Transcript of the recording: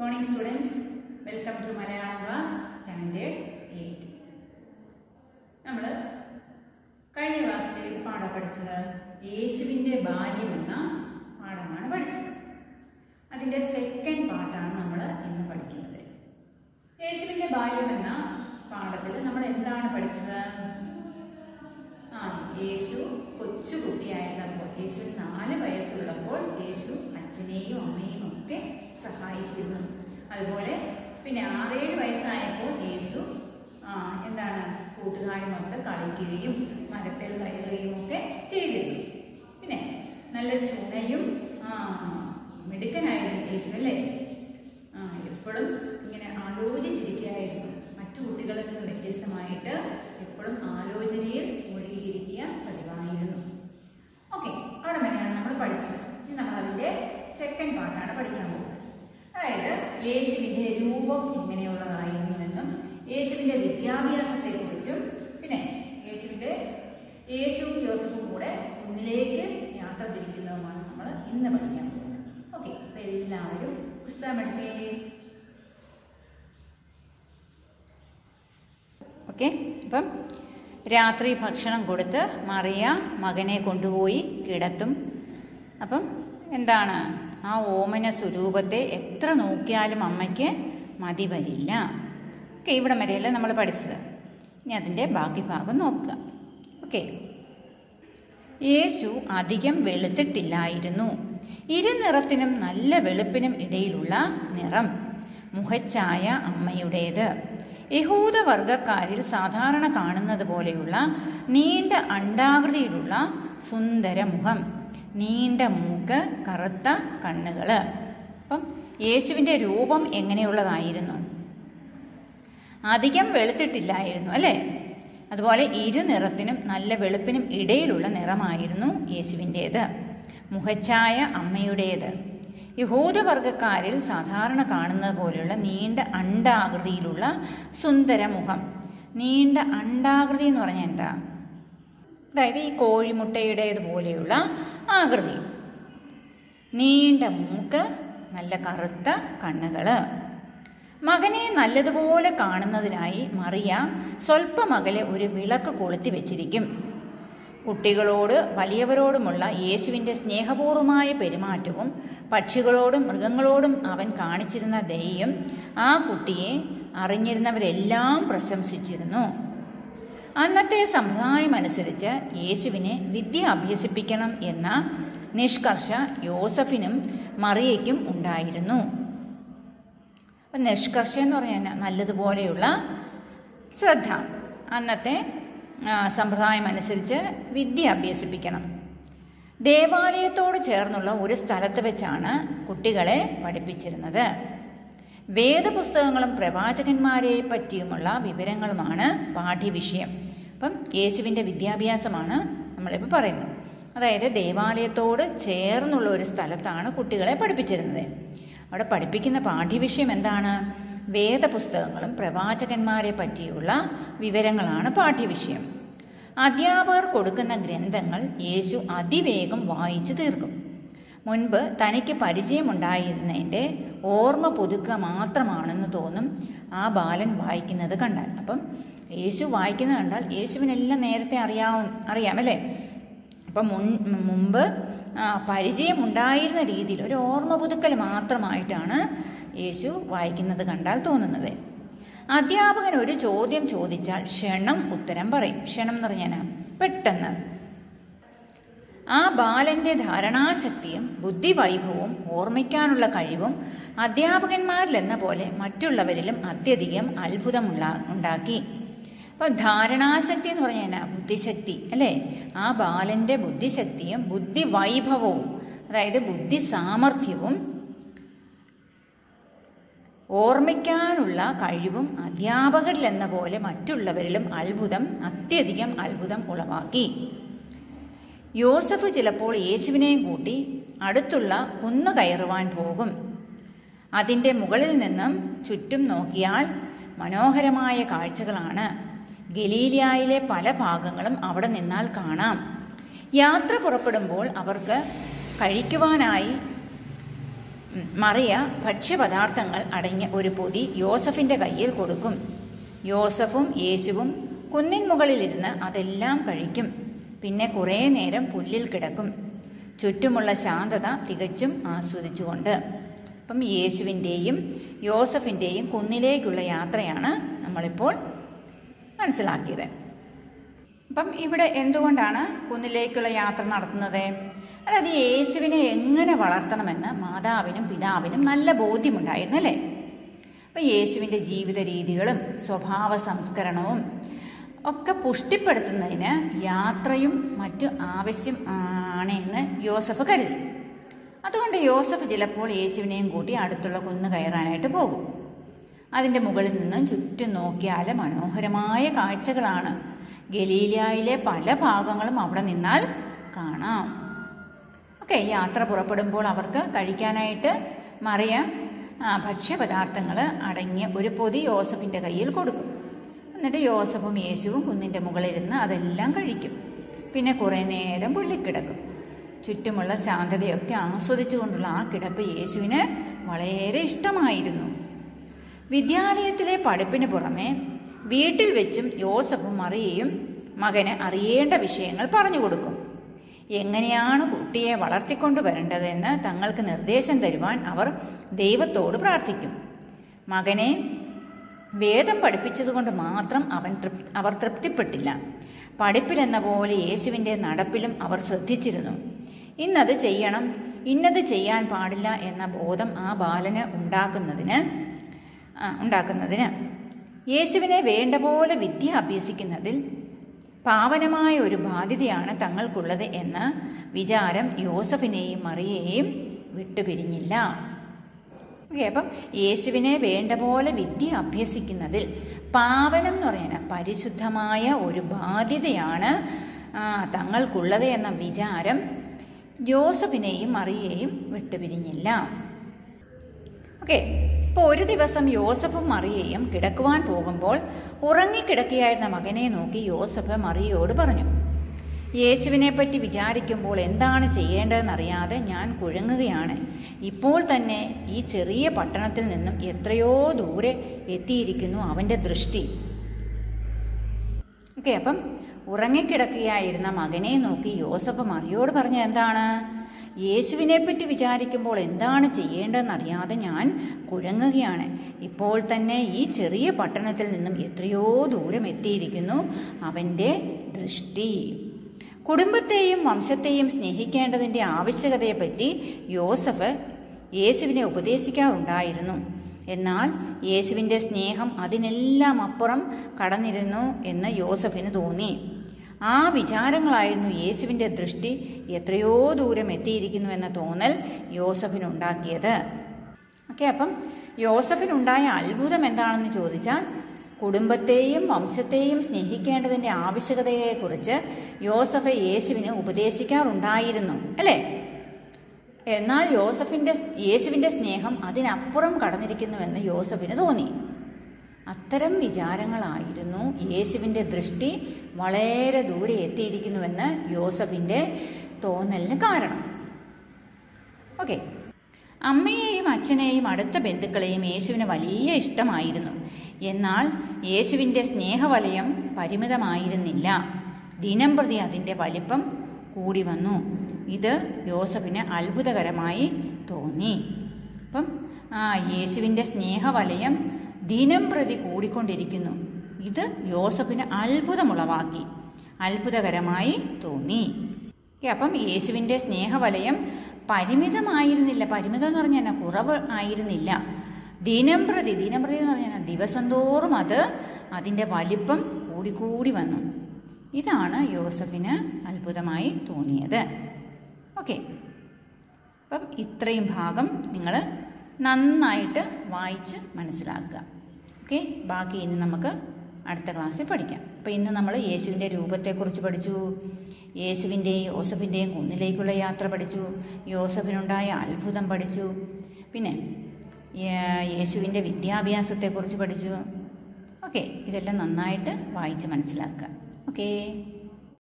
Morning students welcome to Malayalam class standard eight നമ്മൾ കഴിഞ്ഞ ക്ലാസ്സിൽ പാഠം പഠിച്ചത് യേശുവിന്റെ ബാല്യം എന്ന പാഠമാണ് പഠിച്ചത്. അതിന്റെ സെക്കൻഡ് പാർട്ടാണ് നമ്മൾ ഇന്ന് പഠിക്കുന്നത്. യേശുവിന്റെ ബാല്യം എന്ന പാഠത്തിൽ നമ്മൾ എന്താണ് പഠിച്ചത് ആ യേശു കൊച്ചു കുട്ടിയായിരുന്നപ്പോൾ യേശു നാല് വയസ്സുള്ളപ്പോൾ യേശു അച്ഛനെയും അമ്മയും ഒക്കെ സഹായിച്ചിരുന്നു അതുപോലെ പിന്നെ ആറേഴ് വയസ്സായപ്പോൾ യേശു എന്താണ് കൂട്ടുകാരുമൊത്ത് കളിക്കുകയും മരത്തിൽ കയറുകയും ഒക്കെ ചെയ്തിരുന്നു. പിന്നെ നല്ല ചുണയും മിടുക്കനായിരുന്നു യേശു അല്ലേ? എപ്പോഴും ഇങ്ങനെ ആലോചിച്ചിരിക്കുകയായിരുന്നു. മറ്റു കുട്ടികളിൽ നിന്ന് വ്യത്യസ്തമായിട്ട് എപ്പോഴും ആലോചനയിൽ മുഴുകിയിരിക്കുക പതിവായിരുന്നു ഓക്കെ അവിടെ വരെയാണ് നമ്മൾ പഠിച്ചത് ഇനി നമ്മൾ അതിന്റെ സെക്കൻഡ് പാർട്ടാണ് പഠിക്കാൻ പോകുന്നത് അതായത് യേശുവിന്റെ രൂപം എങ്ങനെയുള്ളതായിരുന്നു എന്നും യേശുവിന്റെ വിദ്യാഭ്യാസത്തെക്കുറിച്ചും പിന്നെ യേശുവിന്റെ യേശുവും ജോസഫും കൂടെ മുന്നിലേക്ക് യാത്ര തിരിക്കുന്നതുമാണ് നമ്മൾ ഇന്ന് പഠിക്കാൻ പോകുന്നത്. ഓക്കെ അപ്പൊ എല്ലാവരും പുസ്തകം എടുത്തേ. ഓക്കെ അപ്പം രാത്രി ഭക്ഷണം കൊടുത്ത് മറിയ മകനെ കൊണ്ടുപോയി കിടത്തും. അപ്പം എന്താണ്? ആ ഓമന സ്വരൂപത്തെ എത്ര നോക്കിയാലും അമ്മയ്ക്ക് മതി വരില്ല. ഓക്കെ ഇവിടെ വരെയല്ലേ നമ്മൾ പഠിച്ചത്. ഇനി അതിന്റെ ബാക്കി ഭാഗം നോക്കുക. ഓക്കെ യേശു അധികം വെളുത്തിട്ടില്ലായിരുന്നു. ഇരുനിറത്തിനും നല്ല വെളുപ്പിനും ഇടയിലുള്ള നിറം മുഖച്ചായ അമ്മയുടേത്. യഹൂദവർഗക്കാരിൽ സാധാരണ കാണുന്നത് പോലെയുള്ള നീണ്ട അണ്ടാകൃതിയിലുള്ള സുന്ദര മുഖം നീണ്ട മൂക്ക് കറുത്ത കണ്ണുകൾ അപ്പം യേശുവിന്റെ രൂപം എങ്ങനെയുള്ളതായിരുന്നു? അധികം വെളുത്തിട്ടില്ലായിരുന്നു അല്ലേ? അതുപോലെ ഇരുനിറത്തിനും നല്ല വെളുപ്പിനും ഇടയിലുള്ള നിറമായിരുന്നു യേശുവിന്റേത് മുഖച്ഛായ അമ്മയുടേത്. യഹൂദവർഗക്കാരിൽ സാധാരണ കാണുന്നത് പോലെയുള്ള നീണ്ട അണ്ടാകൃതിയിലുള്ള സുന്ദര മുഖം. നീണ്ട അണ്ടാകൃതി എന്ന് പറഞ്ഞാൽ എന്താ? അതായത് ഈ കോഴിമുട്ടയുടേതുപോലെയുള്ള ആകൃതി. നീണ്ട മൂക്ക് നല്ല കറുത്ത കണ്ണുകൾ. മകനെ നല്ലതുപോലെ കാണുന്നതിനായി മറിയ സ്വൽപ്പമകലെ ഒരു വിളക്ക് കൊളുത്തി വെച്ചിരിക്കും. കുട്ടികളോട് വലിയവരോടുമുള്ള യേശുവിന്റെ സ്നേഹപൂർവമായ പെരുമാറ്റവും പക്ഷികളോടും മൃഗങ്ങളോടും അവൻ കാണിച്ചിരുന്ന ദയയും ആ കുട്ടിയെ അറിഞ്ഞിരുന്നവരെല്ലാം പ്രശംസിച്ചിരുന്നു. അന്നത്തെ സമ്പ്രദായം അനുസരിച്ച് യേശുവിനെ വിദ്യ അഭ്യസിപ്പിക്കണം എന്ന നിഷ്കർഷ യോസഫിനും മറിയയ്ക്കും ഉണ്ടായിരുന്നു. അപ്പം നിഷ്കർഷ എന്ന് പറഞ്ഞാൽ നല്ലതുപോലെയുള്ള ശ്രദ്ധ. അന്നത്തെ സമ്പ്രദായം അനുസരിച്ച് വിദ്യ അഭ്യസിപ്പിക്കണം. ദേവാലയത്തോട് ചേർന്നുള്ള ഒരു സ്ഥലത്ത് വെച്ചാണ് കുട്ടികളെ പഠിപ്പിച്ചിരുന്നത്. വേദപുസ്തകങ്ങളും പ്രവാചകന്മാരെ പറ്റിയുമുള്ള വിവരങ്ങളുമാണ് പാഠ്യവിഷയം. അപ്പം യേശുവിന്റെ വിദ്യാഭ്യാസമാണ് നമ്മളിപ്പോൾ പറയുന്നത്. അതായത് ദേവാലയത്തോട് ചേർന്നുള്ള ഒരു സ്ഥലത്താണ് കുട്ടികളെ പഠിപ്പിച്ചിരുന്നത്. അവിടെ പഠിപ്പിക്കുന്ന പാഠ്യവിഷയം എന്താണ്? വേദപുസ്തകങ്ങളും പ്രവാചകന്മാരെ പറ്റിയുള്ള വിവരങ്ങളാണ് പാഠ്യവിഷയം. അധ്യാപകർ കൊടുക്കുന്ന ഗ്രന്ഥങ്ങൾ യേശു അതിവേഗം വായിച്ചു തീർക്കും. മുൻപ് തനിക്ക് പരിചയമുണ്ടായിരുന്നതിന്റെ ഓർമ്മ പുതുക്കുക മാത്രമാണെന്ന് തോന്നും ആ ബാലൻ വായിക്കുന്നത് കണ്ടാൽ. അപ്പം യേശു വായിക്കുന്നത് കണ്ടാൽ യേശുവിനെല്ലാം നേരത്തെ അറിയാവും അറിയാമല്ലേ അപ്പം മുൻ മുമ്പ് പരിചയമുണ്ടായിരുന്ന രീതിയിൽ ഒരു ഓർമ്മ പുതുക്കൽ മാത്രമായിട്ടാണ് യേശു വായിക്കുന്നത് കണ്ടാൽ തോന്നുന്നത്. അധ്യാപകൻ ഒരു ചോദ്യം ചോദിച്ചാൽ ക്ഷണം ഉത്തരം പറയും. ക്ഷണം എന്ന് പറഞ്ഞാൽ പെട്ടെന്ന്. ആ ബാലന്റെ ധാരണാശക്തിയും ബുദ്ധിവൈഭവവും ഓർമ്മിക്കാനുള്ള കഴിവും അധ്യാപകന്മാരിലെന്ന പോലെ മറ്റുള്ളവരിലും അത്യധികം അത്ഭുതമുള്ള ഉണ്ടാക്കി. അപ്പം ധാരണാശക്തി എന്ന് പറഞ്ഞാൽ എന്നാ? ബുദ്ധിശക്തി അല്ലേ? ആ ബാലന്റെ ബുദ്ധിശക്തിയും ബുദ്ധി വൈഭവവും അതായത് ബുദ്ധി സാമർഥ്യവും ഓർമ്മിക്കാനുള്ള കഴിവും അധ്യാപകരിലെന്ന പോലെ മറ്റുള്ളവരിലും അത്ഭുതം അത്യധികം അത്ഭുതം ഉളവാക്കി. യോസഫ് ചിലപ്പോൾ യേശുവിനെയും കൂട്ടി അടുത്തുള്ള കുന്നു കയറുവാൻ പോകും. അതിന്റെ മുകളിൽ നിന്നും ചുറ്റും നോക്കിയാൽ മനോഹരമായ കാഴ്ചകളാണ്. ഗലീലിയായിലെ പല ഭാഗങ്ങളും അവിടെ നിന്നാൽ കാണാം. യാത്ര പുറപ്പെടുമ്പോൾ അവർക്ക് കഴിക്കുവാനായി മറിയ ഭക്ഷ്യപദാർത്ഥങ്ങൾ അടങ്ങിയ ഒരു പൊതി യോസഫിന്റെ കയ്യിൽ കൊടുക്കും. യോസഫും യേശുവും കുന്നിൻ മുകളിലിരുന്ന് അതെല്ലാം കഴിക്കും. പിന്നെ കുറേ നേരം പുല്ലിൽ കിടക്കും. ചുറ്റുമുള്ള ശാന്തത തികച്ചും ആസ്വദിച്ചുകൊണ്ട്. അപ്പം യേശുവിന്റെയും യോസഫിന്റെയും കുന്നിലേക്കുള്ള യാത്രയാണ് നമ്മളിപ്പോൾ മനസ്സിലാക്കിയത്. അപ്പം ഇവിടെ എന്തുകൊണ്ടാണ് കുന്നിലേക്കുള്ള യാത്ര നടത്തുന്നത്? അതായത് യേശുവിനെ എങ്ങനെ വളർത്തണമെന്ന് മാതാവിനും പിതാവിനും നല്ല ബോധ്യമുണ്ടായിരുന്നു അല്ലേ? അപ്പം യേശുവിന്റെ ജീവിത രീതികളും സ്വഭാവ സംസ്കരണവും ഒക്കെ പുഷ്ടിപ്പെടുത്തുന്നതിന് യാത്രയും മറ്റു ആവശ്യം ആണ് എന്ന് യോസഫ് കരുതി. അതുകൊണ്ട് യോസഫ് ചിലപ്പോൾ യേശുവിനെയും കൂട്ടി അടുത്തുള്ള കുന്ന് കയറാനായിട്ട് പോകും. അതിന്റെ മുകളിൽ നിന്നും ചുറ്റും നോക്കിയാൽ മനോഹരമായ കാഴ്ചകളാണ്. ഗലീലിയായിലെ പല ഭാഗങ്ങളും അവിടെ നിന്നാൽ കാണാം. ഓക്കെ യാത്ര പുറപ്പെടുമ്പോൾ അവർക്ക് കഴിക്കാനായിട്ട് മറിയ ഭക്ഷ്യപദാർത്ഥങ്ങൾ അടങ്ങിയ ഒരു പൊതി യോസഫിന്റെ കയ്യിൽ കൊടുക്കും. എന്നിട്ട് യോസഫും യേശുവും കുന്നിന്റെ മുകളിലിരുന്ന് അതെല്ലാം കഴിക്കും. പിന്നെ കുറേ നേരം പുള്ളിക്കിടക്കും. ചുറ്റുമുള്ള ശാന്തതയൊക്കെ ആസ്വദിച്ചുകൊണ്ടുള്ള ആ കിടപ്പ് യേശുവിന് വളരെ ഇഷ്ടമായിരുന്നു. വിദ്യാലയത്തിലെ പഠിപ്പിന് പുറമെ വീട്ടിൽ വെച്ചും യോസഫും മറിയയും മകന് അറിയേണ്ട വിഷയങ്ങൾ പറഞ്ഞു കൊടുക്കും. എങ്ങനെയാണ് കുട്ടിയെ വളർത്തിക്കൊണ്ടു വരേണ്ടതെന്ന് തങ്ങൾക്ക് നിർദ്ദേശം തരുവാൻ അവർ ദൈവത്തോട് പ്രാർത്ഥിക്കും. മകനെ വേദം പഠിപ്പിച്ചതുകൊണ്ട് മാത്രം അവൻ തൃപ്തി അവർ തൃപ്തിപ്പെട്ടില്ല. പഠിപ്പിലെന്ന പോലെ യേശുവിന്റെ നടപ്പിലും അവർ ശ്രദ്ധിച്ചിരുന്നു. ഇന്നത് ചെയ്യണം ഇന്നത് ചെയ്യാൻ പാടില്ല എന്ന ബോധം ആ ബാലന് ഉണ്ടാക്കുന്നതിന് ഉണ്ടാക്കുന്നതിന്. യേശുവിനെ വേണ്ട പോലെ വിദ്യ അഭ്യസിക്കുന്നതിൽ പാവനമായ ഒരു ബാധ്യതയാണ് തങ്ങൾക്കുള്ളത് എന്ന വിചാരം യോസഫിനെയും മറിയേയും വിട്ടുപിരിഞ്ഞില്ല. ഓക്കെ അപ്പം യേശുവിനെ വേണ്ട പോലെ വിദ്യ അഭ്യസിക്കുന്നതിൽ പാവനം എന്ന് പറയുന്ന പരിശുദ്ധമായ ഒരു ബാധ്യതയാണ് തങ്ങൾക്കുള്ളത് എന്ന വിചാരം ജോസഫിനെയും മറിയേയും വിട്ടുപിരിഞ്ഞില്ല. ഓക്കെ ഇപ്പോൾ ഒരു ദിവസം യോസഫും മറിയയും കിടക്കുവാൻ പോകുമ്പോൾ ഉറങ്ങിക്കിടക്കുകയായിരുന്ന മകനെ നോക്കി യോസഫ് മറിയയോട് പറഞ്ഞു യേശുവിനെ പറ്റി വിചാരിക്കുമ്പോൾ എന്താണ് ചെയ്യേണ്ടതെന്നറിയാതെ ഞാൻ കുഴങ്ങുകയാണ്. ഇപ്പോൾ തന്നെ ഈ ചെറിയ പട്ടണത്തിൽ നിന്നും എത്രയോ ദൂരെ എത്തിയിരിക്കുന്നു അവന്റെ ദൃഷ്ടി. ഓക്കെ അപ്പം ഉറങ്ങിക്കിടക്കുകയായിരുന്ന മകനെ നോക്കി യോസഫ് മറിയോട് പറഞ്ഞ എന്താണ്? യേശുവിനെ പറ്റി വിചാരിക്കുമ്പോൾ എന്താണ് ചെയ്യേണ്ടതെന്നറിയാതെ ഞാൻ കുഴങ്ങുകയാണ്. ഇപ്പോൾ തന്നെ ഈ ചെറിയ പട്ടണത്തിൽ നിന്നും എത്രയോ ദൂരം എത്തിയിരിക്കുന്നു അവന്റെ ദൃഷ്ടി. കുടുംബത്തെയും വംശത്തെയും സ്നേഹിക്കേണ്ടതിന്റെ ആവശ്യകതയെപ്പറ്റി യോസഫ് യേശുവിനെ ഉപദേശിക്കാറുണ്ടായിരുന്നു. എന്നാൽ യേശുവിന്റെ സ്നേഹം അതിനെല്ലാം അപ്പുറം കടന്നിരുന്നു എന്ന് യോസഫിന് തോന്നി. ആ വിചാരങ്ങളായിരുന്നു യേശുവിന്റെ ദൃഷ്ടി എത്രയോ ദൂരം എത്തിയിരിക്കുന്നുവെന്ന തോന്നൽ യോസഫിനുണ്ടാക്കിയത്. ഓക്കെ അപ്പം യോസഫിനുണ്ടായ അത്ഭുതം എന്താണെന്ന് ചോദിച്ചാൽ കുടുംബത്തെയും വംശത്തെയും സ്നേഹിക്കേണ്ടതിന്റെ ആവശ്യകതയെക്കുറിച്ച് യോസഫ് യേശുവിന് ഉപദേശിക്കാറുണ്ടായിരുന്നു അല്ലേ? എന്നാൽ യോസഫിന്റെ യേശുവിന്റെ സ്നേഹം അതിനപ്പുറം കടന്നിരിക്കുന്നുവെന്ന് യോസഫിന് തോന്നി. അത്തരം വിചാരങ്ങളായിരുന്നു യേശുവിന്റെ ദൃഷ്ടി വളരെ ദൂരെ എത്തിയിരിക്കുന്നുവെന്ന് യോസഫിന്റെ തോന്നലിന് കാരണം. ഓക്കെ. അമ്മയെയും അച്ഛനെയും അടുത്ത ബന്ധുക്കളെയും യേശുവിന് വലിയ ഇഷ്ടമായിരുന്നു. എന്നാൽ യേശുവിന്റെ സ്നേഹവലയം പരിമിതമായിരുന്നില്ല. ദിനം പ്രതി അതിന്റെ വലിപ്പം കൂടി വന്നു. ഇത് യോസഫിന് അത്ഭുതകരമായി തോന്നി. അപ്പം ആ യേശുവിന്റെ സ്നേഹവലയം ദിനം പ്രതി കൂടിക്കൊണ്ടിരിക്കുന്നു. ഇത് യോസഫിന് അത്ഭുതമുളവാക്കി. അത്ഭുതകരമായി തോന്നി. അപ്പം യേശുവിന്റെ സ്നേഹവലയം പരിമിതമായിരുന്നില്ല. പരിമിതം എന്ന് പറഞ്ഞാൽ? കുറവ് ആയിരുന്നില്ല. ദിനം പ്രതി ദിനം പ്രതി എന്ന് പറഞ്ഞാൽ ദിവസം തോറും അത് അതിന്റെ വലിപ്പം കൂടിക്കൂടി വന്നു. ഇതാണ് യോസഫിന് അത്ഭുതമായി തോന്നിയത്. ഓക്കെ അപ്പം ഇത്രയും ഭാഗം നിങ്ങൾ നന്നായിട്ട് വായിച്ച് മനസ്സിലാക്കുക. ഓക്കെ? ബാക്കി ഇനി നമുക്ക് അടുത്ത ക്ലാസ്സിൽ പഠിക്കാം. അപ്പോൾ ഇന്ന് നമ്മൾ യേശുവിന്റെ രൂപത്തെക്കുറിച്ച് പഠിച്ചു. യേശുവിന്റെയും യോസഫിന്റെയും കുന്നിലേക്കുള്ള യാത്ര പഠിച്ചു. യോസഫിനുണ്ടായ അത്ഭുതം പഠിച്ചു. പിന്നെ യേശുവിന്റെ വിദ്യാഭ്യാസത്തെക്കുറിച്ച് പഠിച്ചു. ഓക്കെ? ഇതെല്ലാം നന്നായിട്ട് വായിച്ച് മനസ്സിലാക്കുക. ഓക്കേ?